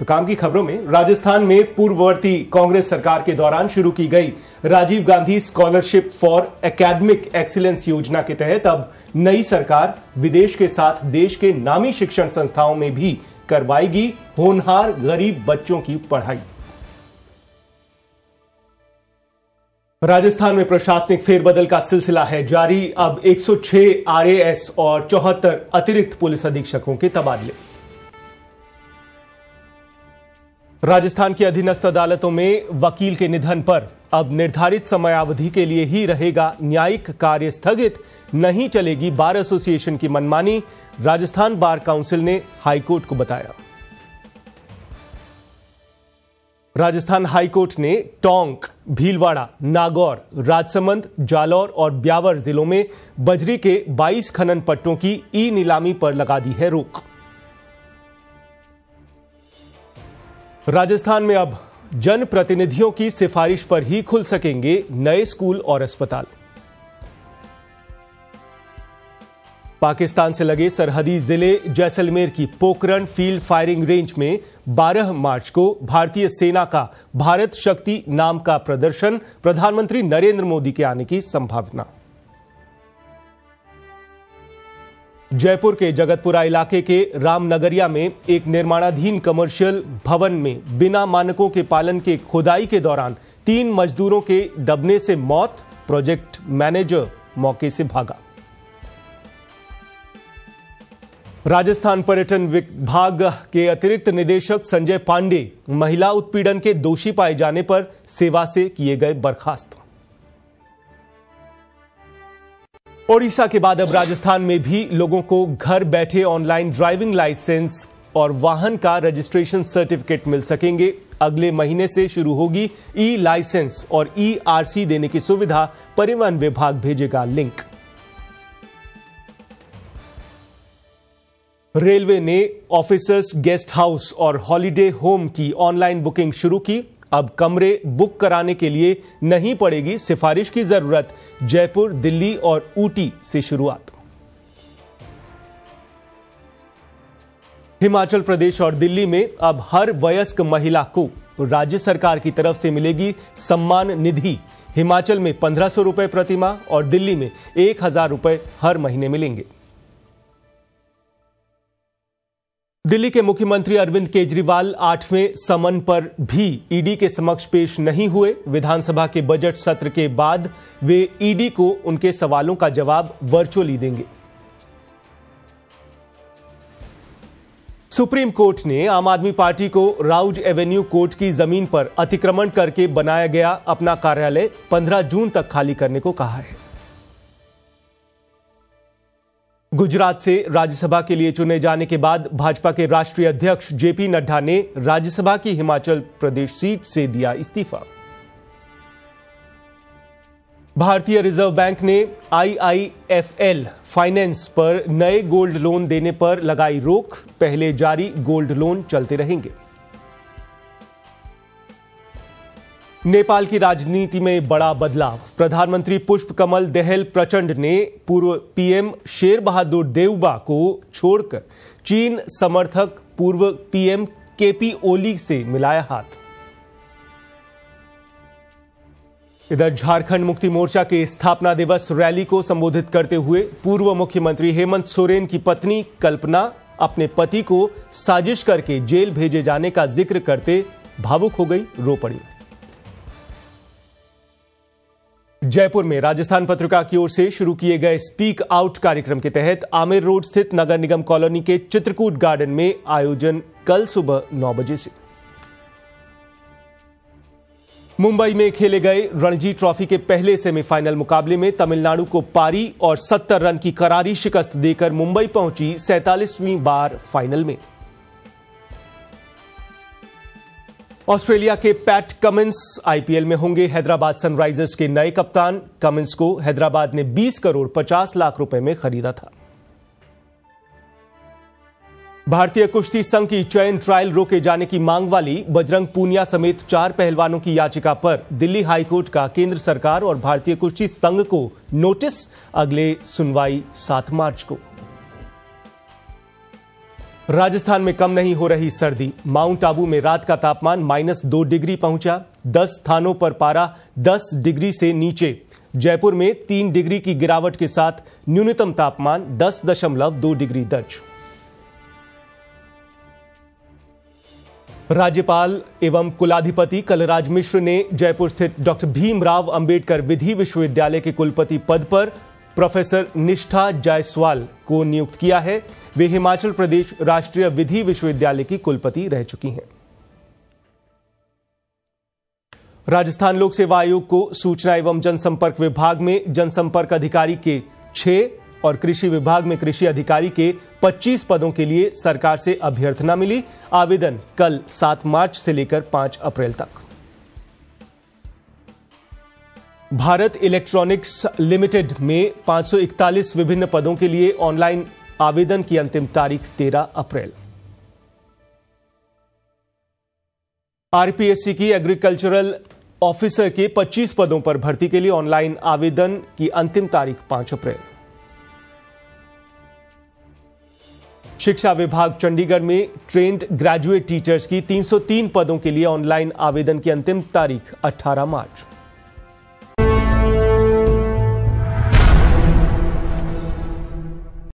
तो काम की खबरों में राजस्थान में पूर्ववर्ती कांग्रेस सरकार के दौरान शुरू की गई Rajiv Gandhi scholarship for academic excellence योजना के तहत अब नई सरकार विदेश के साथ देश के नामी शिक्षण संस्थाओं में भी करवाएगी होनहार गरीब बच्चों की पढ़ाई। राजस्थान में प्रशासनिक फेरबदल का सिलसिला है जारी। अब 106 आरएएस और चौहत्तर अतिरिक्त पुलिस अधीक्षकों के तबादले। राजस्थान की अधीनस्थ अदालतों में वकील के निधन पर अब निर्धारित समयावधि के लिए ही रहेगा न्यायिक कार्य स्थगित, नहीं चलेगी बार एसोसिएशन की मनमानी, राजस्थान बार काउंसिल ने हाईकोर्ट को बताया। राजस्थान हाईकोर्ट ने टोंक, भीलवाड़ा, नागौर, राजसमंद, जालौर और ब्यावर जिलों में बजरी के 22 खनन पट्टों की ई नीलामी पर लगा दी है रोक। राजस्थान में अब जनप्रतिनिधियों की सिफारिश पर ही खुल सकेंगे नए स्कूल और अस्पताल। पाकिस्तान से लगे सरहदी ज़िले जैसलमेर की पोखरण फ़ील्ड फायरिंग रेंज में 12 मार्च को भारतीय सेना का भारत शक्ति नाम का प्रदर्शन प्रधानमंत्री नरेंद्र मोदी के आने की संभावना। जयपुर के जगतपुरा इलाके के रामनगरिया में एक निर्माणाधीन कमर्शियल भवन में बिना मानकों के पालन के खुदाई के दौरान तीन मजदूरों के दबने से मौत, प्रोजेक्ट मैनेजर मौके से भागा। राजस्थान पर्यटन विभाग के अतिरिक्त निदेशक संजय पांडे महिला उत्पीड़न के दोषी पाए जाने पर सेवा से किए गए बर्खास्त। ओडिशा के बाद अब राजस्थान में भी लोगों को घर बैठे ऑनलाइन ड्राइविंग लाइसेंस और वाहन का रजिस्ट्रेशन सर्टिफिकेट मिल सकेंगे। अगले महीने से शुरू होगी ई लाइसेंस और ई आरसी देने की सुविधा परिवहन विभाग भेजेगा लिंक। रेलवे ने ऑफिसर्स गेस्ट हाउस और हॉलिडे होम की ऑनलाइन बुकिंग शुरू की। अब कमरे बुक कराने के लिए नहीं पड़ेगी सिफारिश की ज़रूरत। जयपुर, दिल्ली और ऊटी से शुरुआत। हिमाचल प्रदेश और दिल्ली में अब हर वयस्क महिला को राज्य सरकार की तरफ़ से मिलेगी सम्मान निधि। हिमाचल में पंद्रह सौ रुपए प्रतिमा और दिल्ली में एक हज़ार रुपए हर महीने मिलेंगे। दिल्ली के मुख्यमंत्री अरविंद केजरीवाल आठवें समन पर भी ईडी के समक्ष पेश नहीं हुए। विधानसभा के बजट सत्र के बाद वे ईडी को उनके सवालों का जवाब वर्चुअली देंगे। सुप्रीम कोर्ट ने आम आदमी पार्टी को राउज एवेन्यू कोर्ट की ज़मीन पर अतिक्रमण करके बनाया गया अपना कार्यालय 15 जून तक खाली करने को कहा है। गुजरात से राज्यसभा के लिए चुने जाने के बाद भाजपा के राष्ट्रीय अध्यक्ष जेपी नड्डा ने राज्यसभा की हिमाचल प्रदेश सीट से दिया इस्तीफा। भारतीय रिज़र्व बैंक ने आईआईएफएल फाइनेंस पर नए गोल्ड लोन देने पर लगाई रोक। पहले जारी गोल्ड लोन चलते रहेंगे। नेपाल की राजनीति में बड़ा बदलाव। प्रधानमंत्री पुष्प कमल दहल प्रचंड ने पूर्व पीएम शेर बहादुर देवबा को छोड़कर चीन समर्थक पूर्व पीएम केपी ओली से मिलाया हाथ। इधर झारखंड मुक्ति मोर्चा के स्थापना दिवस रैली को संबोधित करते हुए पूर्व मुख्यमंत्री हेमंत सोरेन की पत्नी कल्पना अपने पति को साजिश करके जेल भेजे जाने का ज़िक्र करते भावुक हो गई रो पड़ी जयपुर में राजस्थान पत्रिका की ओर से शुरू किए गए स्पीक आउट कार्यक्रम के तहत आमिर रोड स्थित नगर निगम कॉलोनी के चित्रकूट गार्डन में आयोजन कल सुबह नौ बजे से। मुंबई में खेले गए रणजी ट्रॉफी के पहले सेमीफाइनल मुकाबले में तमिलनाडु को पारी और 70 रन की करारी शिकस्त देकर मुंबई पहुँची सैतालीसवीं बार फाइनल में। ऑस्ट्रेलिया के पैट कमिंस आईपीएल में होंगे हैदराबाद सनराइजर्स के नए कप्तान। कमिंस को हैदराबाद ने 20 करोड़ 50 लाख रुपए में खरीदा था। भारतीय कुश्ती संघ की चयन ट्रायल रोके जाने की मांग वाली बजरंग पूनिया समेत चार पहलवानों की याचिका पर दिल्ली हाईकोर्ट का केंद्र सरकार और भारतीय कुश्ती संघ को नोटिस। अगले सुनवाई सात मार्च को। राजस्थान में कम नहीं हो रही सर्दी। माउंट आबू में रात का तापमान माइनस दो डिग्री पहुँचा। दस स्थानों पर पारा दस डिग्री से नीचे। जयपुर में तीन डिग्री की गिरावट के साथ न्यूनतम तापमान दस दशमलव दो डिग्री दर्ज। राज्यपाल एवं कुलाधिपति कलराज मिश्र ने जयपुर स्थित डॉक्टर भीमराव अंबेडकर विधि विश्वविद्यालय के कुलपति पद पर प्रोफेसर निष्ठा जायसवाल को नियुक्त किया है। वे हिमाचल प्रदेश राष्ट्रीय विधि विश्वविद्यालय की कुलपति रह चुकी हैं। राजस्थान लोक सेवा आयोग को सूचना एवं जनसंपर्क विभाग में जनसंपर्क अधिकारी के छह और कृषि विभाग में कृषि अधिकारी के 25 पदों के लिए सरकार से अभ्यर्थना मिली। आवेदन कल 7 मार्च से लेकर 5 अप्रैल तक। भारत इलेक्ट्रॉनिक्स लिमिटेड में 541 विभिन्न पदों के लिए ऑनलाइन आवेदन की अंतिम तारीख 13 अप्रैल। आरपीएससी की एग्रीकल्चरल ऑफिसर के 25 पदों पर भर्ती के लिए ऑनलाइन आवेदन की अंतिम तारीख 5 अप्रैल। शिक्षा विभाग चंडीगढ़ में ट्रेंड ग्रेजुएट टीचर्स की 303 पदों के लिए ऑनलाइन आवेदन की अंतिम तारीख 18 मार्च।